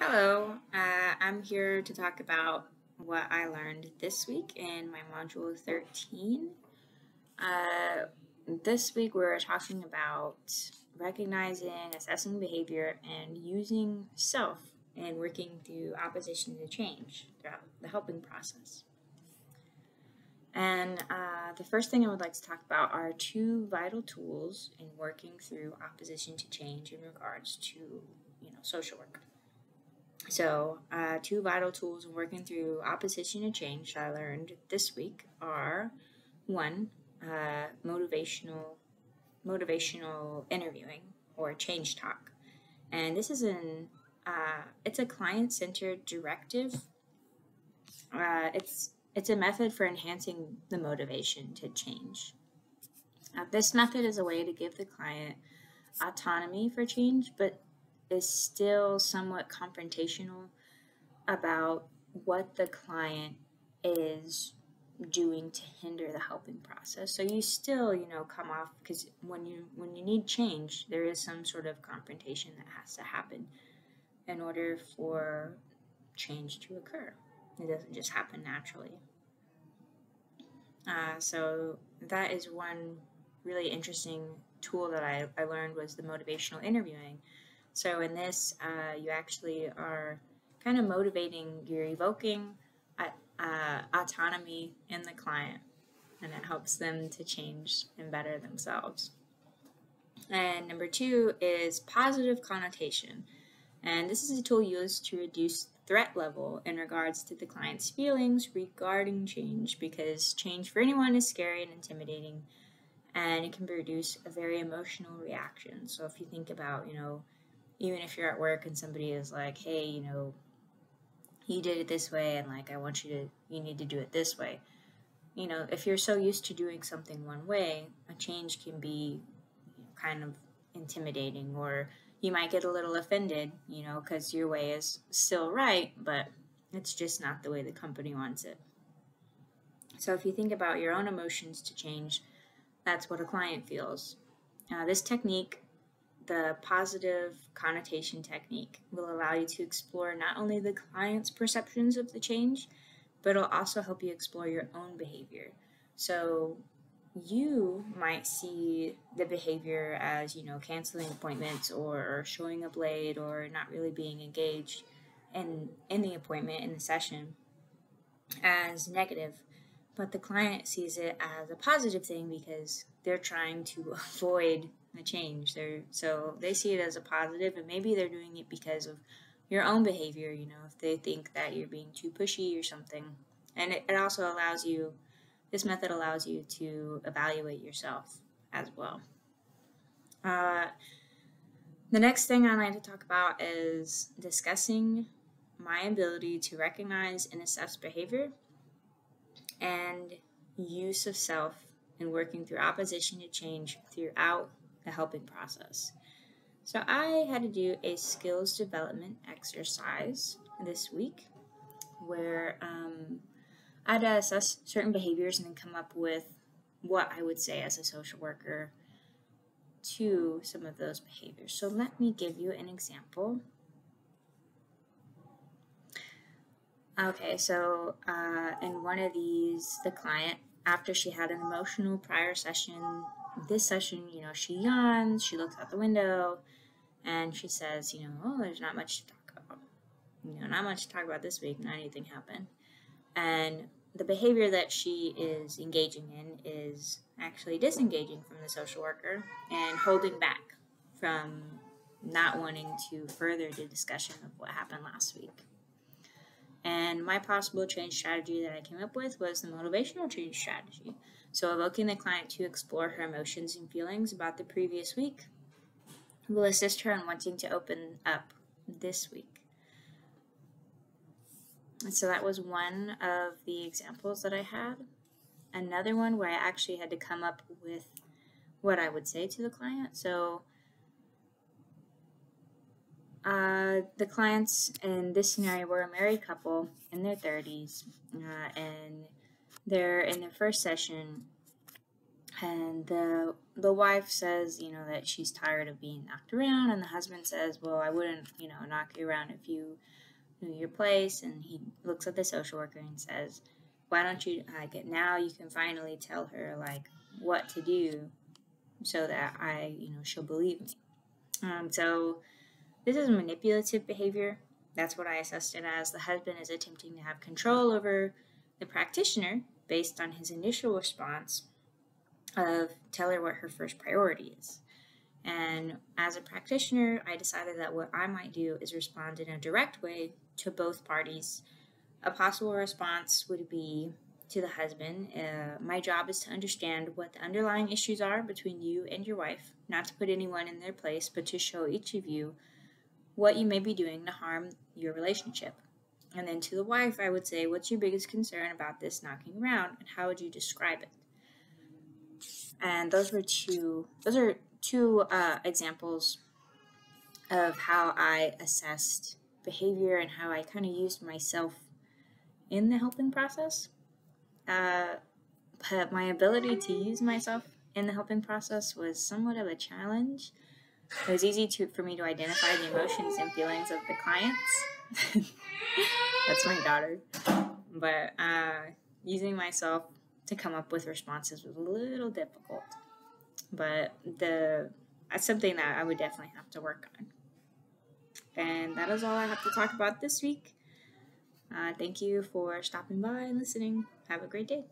Hello, uh, I'm here to talk about what I learned this week in my module 13. Uh, this week we're talking about recognizing, assessing behavior, and using self and working through opposition to change throughout the helping process. And uh, the first thing I would like to talk about are two vital tools in working through opposition to change in regards to you know social work. So, uh, two vital tools in working through opposition to change I learned this week are one, uh, motivational motivational interviewing or change talk, and this is an uh, it's a client centered directive. Uh, it's it's a method for enhancing the motivation to change. Uh, this method is a way to give the client autonomy for change, but is still somewhat confrontational about what the client is doing to hinder the helping process. So you still, you know, come off because when you when you need change, there is some sort of confrontation that has to happen in order for change to occur. It doesn't just happen naturally. Uh, so that is one really interesting tool that I, I learned was the motivational interviewing. So in this, uh, you actually are kind of motivating, you're evoking uh, uh, autonomy in the client, and it helps them to change and better themselves. And number two is positive connotation. And this is a tool used to reduce threat level in regards to the client's feelings regarding change because change for anyone is scary and intimidating and it can produce a very emotional reaction. So if you think about, you know, even if you're at work and somebody is like, hey, you know, you did it this way and like I want you to you need to do it this way. You know, if you're so used to doing something one way, a change can be kind of intimidating or you might get a little offended, you know, because your way is still right, but it's just not the way the company wants it. So if you think about your own emotions to change, that's what a client feels. Uh, this technique, the positive connotation technique, will allow you to explore not only the client's perceptions of the change, but it'll also help you explore your own behavior. So you might see the behavior as, you know, canceling appointments or showing up late or not really being engaged in, in the appointment, in the session, as negative. But the client sees it as a positive thing because they're trying to avoid a change. They're, so they see it as a positive, and maybe they're doing it because of your own behavior, you know, if they think that you're being too pushy or something. And it, it also allows you this method allows you to evaluate yourself as well. Uh, the next thing I like to talk about is discussing my ability to recognize and assess behavior and use of self in working through opposition to change throughout the helping process. So I had to do a skills development exercise this week where um, I had to assess certain behaviors and then come up with what I would say as a social worker to some of those behaviors. So let me give you an example. Okay, so uh, in one of these, the client, after she had an emotional prior session, this session, you know, she yawns, she looks out the window, and she says, you know, oh, there's not much to talk about. You know, not much to talk about this week, not anything happened. And the behavior that she is engaging in is actually disengaging from the social worker and holding back from not wanting to further the discussion of what happened last week. And my possible change strategy that I came up with was the motivational change strategy. So, evoking the client to explore her emotions and feelings about the previous week will assist her in wanting to open up this week. And so that was one of the examples that I had. Another one where I actually had to come up with what I would say to the client. So uh, the clients in this scenario were a married couple in their 30s, uh, and they're in their first session and the the wife says, you know, that she's tired of being knocked around, and the husband says, well, I wouldn't, you know, knock you around if you knew your place. And he looks at the social worker and says, why don't you like it now you can finally tell her like what to do so that I, you know, she'll believe me. Um, so this is manipulative behavior. That's what I assessed it as. The husband is attempting to have control over the practitioner based on his initial response of tell her what her first priority is. And as a practitioner, I decided that what I might do is respond in a direct way to both parties. A possible response would be to the husband uh, My job is to understand what the underlying issues are between you and your wife, not to put anyone in their place, but to show each of you what you may be doing to harm your relationship. And then to the wife, I would say, What's your biggest concern about this knocking around, and how would you describe it? And those were two. Those are two uh, examples of how I assessed behavior and how I kind of used myself in the helping process. Uh, but my ability to use myself in the helping process was somewhat of a challenge. It was easy to for me to identify the emotions and feelings of the clients. That's my daughter. But uh, using myself to come up with responses was a little difficult. But the that's something that I would definitely have to work on. And that is all I have to talk about this week. Uh, thank you for stopping by and listening. Have a great day.